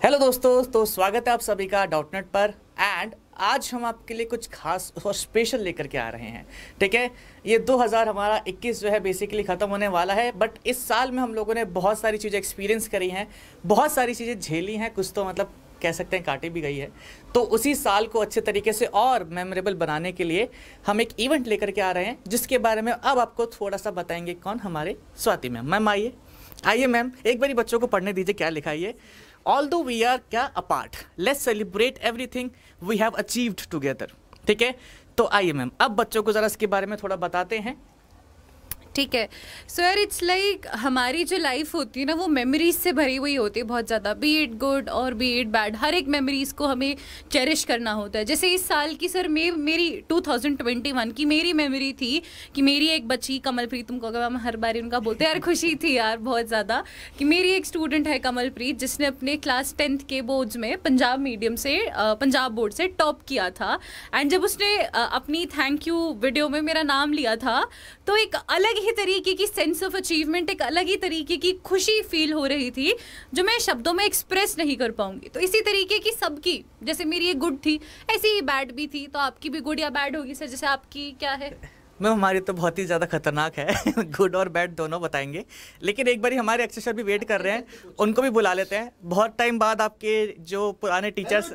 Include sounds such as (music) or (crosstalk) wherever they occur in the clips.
Hello दोस्तों तो स्वागत है आप सभी का डॉट नेट पर। एंड आज हम आपके लिए कुछ खास और स्पेशल लेकर के आ रहे हैं। ठीक है? ये 2000 हमारा 21 जो है बेसिकली ख़त्म होने वाला है। बट इस साल में हम लोगों ने बहुत सारी चीज़ें एक्सपीरियंस करी हैं। बहुत सारी चीज़ें झेली हैं। कुछ तो मतलब कह सकते हैं काटी भी गई है। तो उसी साल को अच्छे तरीके से और मेमोरेबल बनाने के लिए हम एक इवेंट लेकर के आ रहे हैं, जिसके बारे में अब आपको थोड़ा सा बताएँगे कौन हमारे स्वाति मैम। मैम, आइए। आइए मैम, एक बारी बच्चों को पढ़ने दीजिए, क्या लिखा ऑल दो वी आर क्या apart let's celebrate everything we have achieved together ठीक है? तो आइए मैम, अब बच्चों को ज़रा इसके बारे में थोड़ा बताते हैं। ठीक है। सो यार इट्स लाइक हमारी जो लाइफ होती है ना, वो मेमोरीज से भरी हुई होती है बहुत ज़्यादा। बी इट गुड और बी इट बैड हर एक मेमोरीज को हमें चेरिश करना होता है। जैसे इस साल की सर मे, मेरी 2021 की मेरी मेमोरी थी कि मेरी एक बच्ची कमलप्रीत, तुमको अगर हम हर बार उनका बोलते यार खुशी थी यार बहुत ज़्यादा, कि मेरी एक स्टूडेंट है कमलप्रीत, जिसने अपने क्लास टेंथ के बोर्ड्स में पंजाब मीडियम से पंजाब बोर्ड से टॉप किया था। एंड जब उसने अपनी थैंक यू वीडियो में मेरा नाम लिया था तो एक अलग ही तरीके की सेंस ऑफ़ अचीवमेंट एक अलग ही तरीके की खुशी फील हो रही थी, जो मैं शब्दों में एक्सप्रेस नहीं कर पाऊँगी। तो इसी तरीके की सबकी, जैसे मेरी ये गुड थी, ऐसी ही बैड भी थी तो आपकी भी गुड या बैड होगी सर जैसे आपकी क्या है? मैम हमारी तो बहुत ही ज़्यादा खतरनाक है। (laughs) गुड और बैड दोनों बताएँगे। लेकिन एक बार हमारे अक्षर भी वेट कर रहे हैं। उनको भी बुला लेते हैं। बहुत टाइम बाद आपके जो पुराने टीचर्स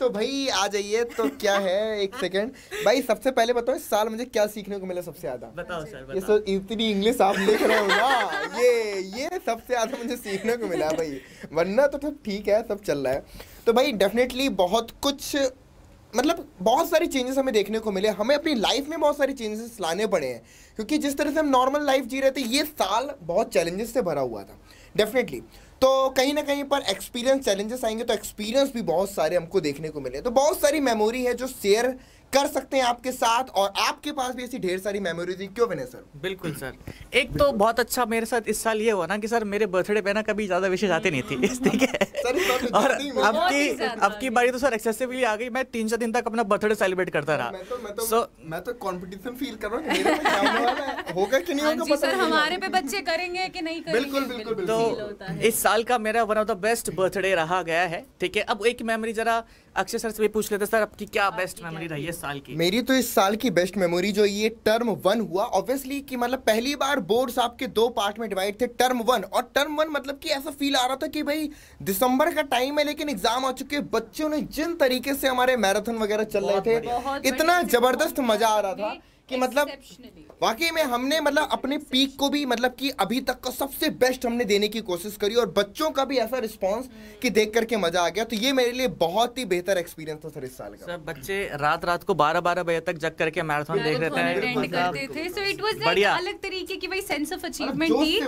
तो भाई आ जाइए तो क्या है? एक सेकेंड भाई सबसे पहले बताओ इस साल मुझे क्या सीखने को मिला सबसे ज़्यादा? बताओ सर बताओ। ये सो इतनी इंग्लिश आप लिख रहे हो। ना ये ये सबसे ज़्यादा मुझे सीखने को मिला भाई। वरना तो ठीक है सब चल रहा है। तो भाई डेफिनेटली बहुत कुछ मतलब बहुत सारी चेंजेस हमें देखने को मिले हमें अपनी लाइफ में बहुत सारी चेंजेस लाने पड़े हैं क्योंकि जिस तरह से हम नॉर्मल लाइफ जी रहे थे ये साल बहुत चैलेंजेस से भरा हुआ था डेफिनेटली तो कहीं ना कहीं पर एक्सपीरियंस चैलेंजेस आएँगे तो एक्सपीरियंस भी बहुत सारे हमको देखने को मिले तो बहुत सारी मेमोरी है जो शेयर कर सकते हैं आपके साथ और आपके पास भी ऐसी ढेर सारी मेमोरीज क्यों बने सर बिल्कुल सर। एक तो बहुत अच्छा मेरे साथ इस साल ये हुआ ना कि सर मेरे बर्थडे पे ना कभी ज़्यादा विशेष आते नहीं थी। (laughs) ठीक है? और अब की अब की बारी तो सर एक्सेसिवली आ गई। मैं तीन चार दिन तक अपना बर्थडे सेलिब्रेट करता रहा। मैं तो मैं तो so, मैं तो कंपटीशन फील कर रहा हूँ होगा कि नहीं हाँ होगा सर हमारे पे बच्चे करेंगे कि नहीं करेंगे? बिल्कुल बिल्कुल तो इस साल का मेरा one of the best birthday रहा गया है। ठीक है अब एक मेमोरी जरा अक्षय सर से भी पूछ लेते सर आपकी क्या बेस्ट मेमोरी रही है साल की? मेरी तो इस साल की बेस्ट मेमोरी जो ये टर्म वन हुआ ऑब्वियसली कि मतलब पहली बार बोर्ड्स आपके दो पार्ट में डिवाइड थे टर्म वन और टर्म वन मतलब कि ऐसा फील आ रहा था कि भाई दिसंबर का टाइम है लेकिन एग्ज़ाम आ चुके बच्चों ने जिन तरीके से हमारे मैराथन वगैरह चल रहे थे इतना ज़बरदस्त मज़ा आ रहा था। कि मतलब वाकई में हमने मतलब अपने पीक को भी मतलब कि अभी तक का सबसे बेस्ट हमने देने की कोशिश करी और बच्चों का भी ऐसा रिस्पांस कि देख करके मज़ा आ गया। तो ये मेरे लिए बहुत ही बेहतर एक्सपीरियंस था सर इस साल का। सर बच्चे रात रात को 12 12 बजे तक जग करके मैराथन देख रहे थे। वाज बढ़िया। अलग तरीके की भाई सेंस ऑफ़ अचीवमेंट थी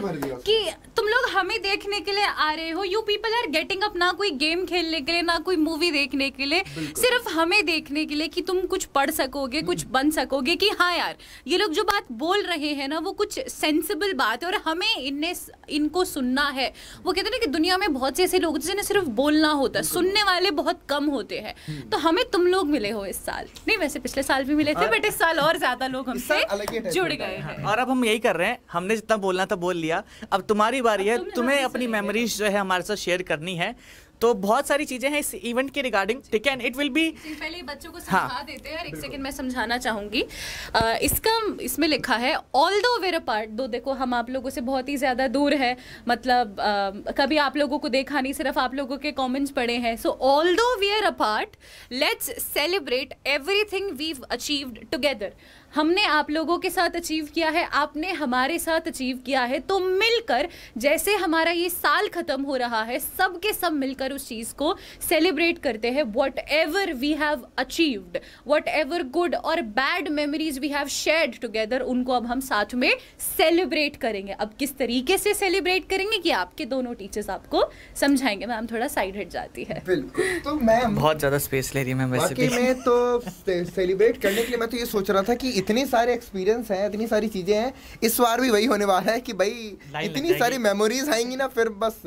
कि तुम लोग हमें देखने के लिए आ रहे हो। You people are getting up ना कोई गेम खेलने के लिए ना कोई मूवी देखने के लिए। सिर्फ़ हमें देखने के लिए कि तुम कुछ पढ़ सकोगे कुछ बन सकोगे कि हाँ यार ये लोग जो बात बोल रहे हैं ना वो कुछ सेंसिबल बात है और हमें इनने इनको सुनना है। वो कहते हैं ना कि दुनिया में बहुत से ऐसे लोग जिन्हें सिर्फ़ बोलना होता है सुनने वाले बहुत कम होते हैं। हम्म। तो हमें तुम लोग मिले हो इस साल। नहीं वैसे पिछले साल भी मिले थे बट इस साल और ज़्यादा लोग हमसे जुड़ गए और अब हम यही कर रहे हैं हमने जितना बोलना था बोल लिया। अब तुम्हारी बारी है तुम्हें अपनी मेमोरीज जो है हमारे साथ शेयर करनी है। तो बहुत सारी चीज़ें हैं इस इवेंट के रिगार्डिंग ठीक है? इट विल बी पहले बच्चों को समझा हाँ. देते हैं एक सेकंड मैं समझाना चाहूँगी। इसका इसमें लिखा है ऑल दो वेर पार्ट दो देखो हम आप लोगों से बहुत ही ज़्यादा दूर है। मतलब आ, कभी आप लोगों को देखा नहीं सिर्फ़ आप लोगों के कॉमेंट्स पड़े हैं। So although we apart let's celebrate everything we achieved together हमने आप लोगों के साथ अचीव किया है आपने हमारे साथ अचीव किया है तो मिलकर जैसे हमारा ये साल खत्म हो रहा है सब के सब मिलकर उस चीज़ को सेलिब्रेट करते हैं whatever we have achieved whatever good और bad memories we have shared together उनको अब हम साथ में सेलिब्रेट करेंगे। अब किस तरीके से सेलिब्रेट करेंगे कि आपके दोनों टीचर्स आपको समझाएँगे? मैम थोड़ा साइड हट जाती है। बिल्कुल। तो मैम बहुत ज़्यादा स्पेस ले रही है मैम वैसे मैं तो सेलिब्रेट करने के लिए मैं तो ये सोच रहा था कि इतनी सारे एक्सपीरियंस हैं इतनी सारी चीज़ें हैं इस बार भी वही होने वाला है कि भाई इतनी सारी मेमोरीज आएँगी ना फिर बस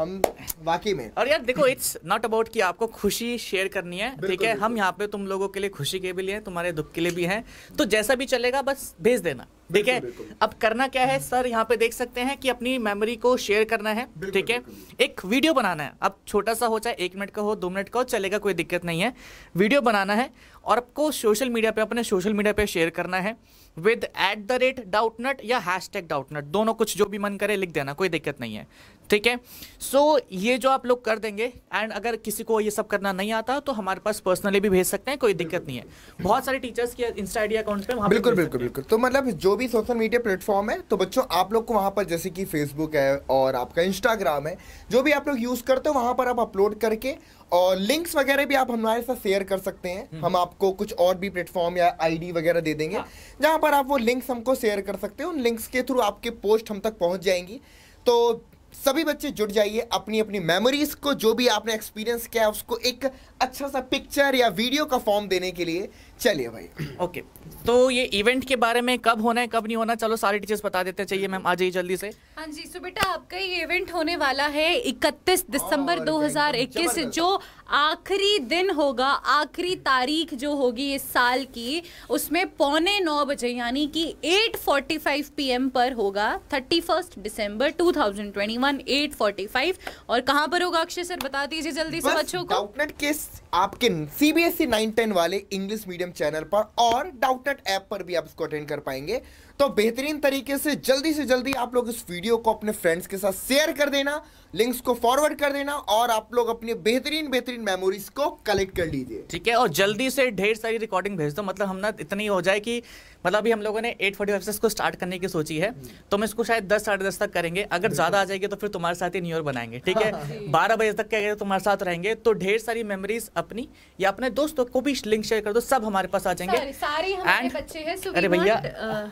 हम वाकई में। और यार देखो इट्स नॉट अबाउट कि आपको खुशी शेयर करनी है ठीक है? हम यहाँ पे तुम लोगों के लिए खुशी के भी लिए तुम्हारे दुख के लिए भी हैं। तो जैसा भी चलेगा बस भेज देना। ठीक है। अब करना क्या है? सर यहाँ पे देख सकते हैं कि अपनी मेमोरी को शेयर करना है ठीक है? एक वीडियो बनाना है। अब छोटा सा हो चाहे एक मिनट का हो दो मिनट का हो चलेगा कोई दिक्कत नहीं है। वीडियो बनाना है और आपको सोशल मीडिया पे अपने सोशल मीडिया पे शेयर करना है with at the rate Doubtnut या हैश टैग डाउटनट दोनों कुछ जो भी मन करे लिख देना कोई दिक्कत नहीं है ठीक है? सो ये जो आप लोग कर देंगे एंड अगर किसी को ये सब करना नहीं आता तो हमारे पास पर्सनली भी भेज सकते हैं कोई दिक्कत नहीं है। बहुत सारे टीचर्स के इंस्टा आईडी अकाउंट पे वहाँ बिल्कुल बिल्कुल बिल्कुल। तो मतलब जो भी सोशल मीडिया प्लेटफॉर्म है तो बच्चों आप लोग को वहाँ पर जैसे कि फेसबुक है और आपका इंस्टाग्राम है जो भी आप लोग यूज़ करते हो वहाँ पर आप अपलोड करके और लिंक्स वगैरह भी आप हमारे साथ शेयर कर सकते हैं। हम आपको कुछ और भी प्लेटफॉर्म या आईडी वगैरह दे देंगे हाँ। जहाँ पर आप वो लिंक्स हमको शेयर कर सकते हैं। उन लिंक्स के थ्रू आपके पोस्ट हम तक पहुँच जाएँगी। तो सभी बच्चे जुड़ जाइए अपनी अपनी मेमोरीज को, जो भी आपने एक्सपीरियंस किया है, उसको एक अच्छा सा पिक्चर या वीडियो का फॉर्म देने के लिए। चलिए भाई। Okay okay. तो ये इवेंट के बारे में कब होना है, कब नहीं होना, चलो सारे टीचर्स बता देते चाहिए मैम, आ जाइए जल्दी से। हाँ जी सो बेटा आपका ये इवेंट होने वाला है 31 दिसंबर और 2021 ज़बरदस्त। जो आखिरी दिन होगा आखिरी तारीख जो होगी इस साल की उसमें पौने नौ बजे यानी कि 8:45 पीएम पर होगा 31 दिसंबर 2021 8:45 और कहाँ पर होगा अक्षय सर बता दीजिए जल्दी से बच्चों को डाउटनेट के स- आपके सीबीएसई 910 वाले इंग्लिश मीडियम चैनल पर और डाउटनेट ऐप पर भी आप इसको अटेंड कर पाएँगे। तो बेहतरीन तरीके से जल्दी से जल्दी आप लोग इस वीडियो को अपने फ्रेंड्स के साथ शेयर कर देना लिंक्स को फॉरवर्ड कर देना और आप लोग अपनी बेहतरीन बेहतरीन मेमोरीज को कलेक्ट कर लीजिए। ठीक है और जल्दी से ढेर सारी रिकॉर्डिंग भेज दो। मतलब हम ना इतनी हो जाए कि मतलब अभी हम लोगों ने 845 से इसको स्टार्ट करने की सोची है। तो हम इसको शायद 10 साढ़े दस तक करेंगे। अगर ज़्यादा आ जाएगी तो फिर तुम्हारे साथ ही न्यू ईयर बनाएँगे। ठीक है? (laughs) बारह बजे तक क्या तुम्हारे साथ रहेंगे। तो ढेर सारी मेमोरीज अपनी या अपने दोस्तों को भी लिंक शेयर कर दो सब हमारे पास आ जाएँगे। सारे सारे हमारे And- बच्चे हैं सो अरे भैया,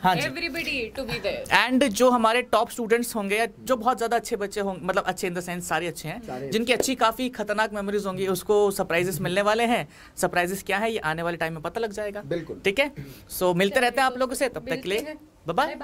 हाँ जी। Everybody to be there and जो हमारे टॉप स्टूडेंट्स होंगे या जो बहुत ज़्यादा अच्छे बच्चे होंगे मतलब अच्छे इन द सेंस सारे अच्छे हैं जिनकी अच्छी काफ़ी खतरनाक मेमोरीज होंगी उसको सरप्राइजेस मिलने वाले हैं। सरप्राइजेस क्या है? ये आने वाले टाइम में पता लग जाएगा। बिल्कुल। ठीक है? सो मिलते रहते हैं आप लोगों से तब तक के लिए बाय